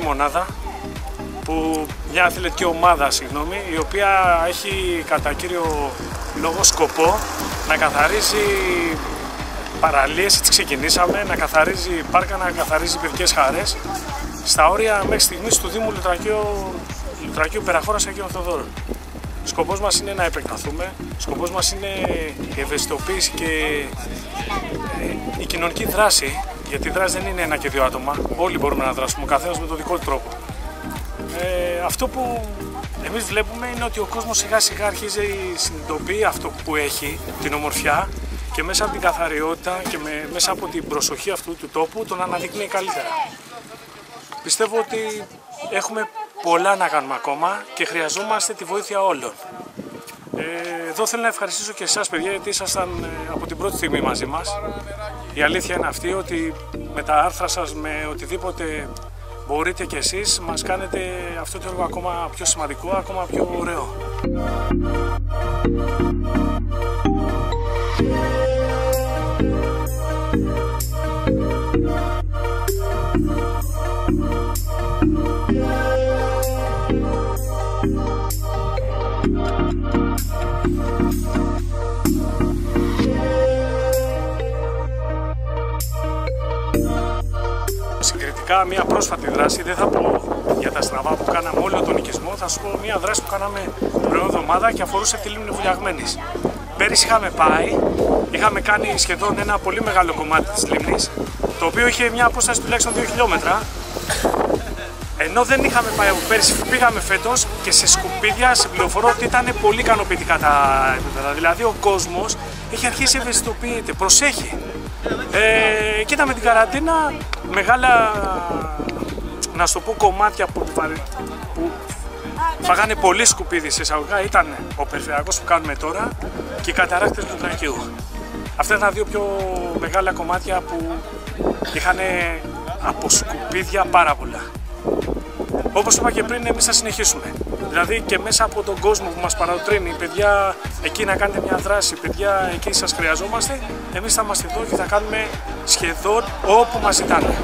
μονάδα, που, μια αθλητική ομάδα, συγγνώμη, η οποία έχει κατά κύριο λόγο σκοπό να καθαρίζει παραλίες, έτσι ξεκινήσαμε, να καθαρίζει πάρκα, να καθαρίζει παιδικές χαρές στα όρια μέχρι στιγμής του Δήμου Λουτρακίου, Λουτρακίου Περαχώρας Αγίων Θοδόρων. Σκοπός μας είναι να επεκταθούμε, σκοπός μας είναι η ευαισθητοποίηση και ε, η κοινωνική δράση, γιατί η δράση δεν είναι ένα και δύο άτομα, όλοι μπορούμε να δράσουμε, ο καθένας με τον δικό του τρόπο. Ε, αυτό που εμείς βλέπουμε είναι ότι ο κόσμος σιγά σιγά αρχίζει συνειδητοποιεί αυτό που έχει, την ομορφιά και μέσα από την καθαριότητα και με, μέσα από την προσοχή αυτού του τόπου τον αναδεικνύει καλύτερα. Πιστεύω ότι έχουμε πολλά να κάνουμε ακόμα και χρειαζόμαστε τη βοήθεια όλων. Ε, εδώ θέλω να ευχαριστήσω και εσάς παιδιά γιατί ήσασταν ε, από την πρώτη στιγμή μαζί μας. Η αλήθεια είναι αυτή ότι με τα άρθρα σας, με οτιδήποτε μπορείτε κι εσείς, μας κάνετε αυτό το έργο ακόμα πιο σημαντικό, ακόμα πιο ωραίο. Συγκριτικά μια πρόσφατη δράση, δεν θα πω για τα στραβά που κάναμε όλο τον οικισμό, θα σου πω μια δράση που κάναμε την εβδομάδα και αφορούσε τη λίμνη Βουλιαγμένης. Πέρυσι είχαμε πάει, είχαμε κάνει σχεδόν ένα πολύ μεγάλο κομμάτι της λίμνης, το οποίο είχε μια απόσταση τουλάχιστον 2 χιλιόμετρα ενώ δεν είχαμε πάει από πέρσι, πήγαμε φέτος και σε σκουπίδια σε πληροφορώ ότι ήταν πολύ ικανοποιητικά τα επίπεδα. Δηλαδή ο κόσμος έχει αρχίσει να ευαισθητοποιείται, προσέχει. Ε, και με την καραντίνα μεγάλα, να σου το πω, κομμάτια που, που φαγάνε πολύ σκουπίδι σε εισαγωγικά ήταν ο περιφερειακός που κάνουμε τώρα και οι καταράκτες του Τρακίου. Αυτά ήταν τα δύο πιο μεγάλα κομμάτια που είχαν από σκουπίδια πάρα πολλά. Όπως είπα και πριν, εμείς θα συνεχίσουμε. Δηλαδή και μέσα από τον κόσμο που μας παροτρύνει, παιδιά, εκεί να κάνετε μια δράση, παιδιά, εκεί σας χρειαζόμαστε, εμείς θα είμαστε εδώ και θα κάνουμε σχεδόν όπου μας ζητάνε.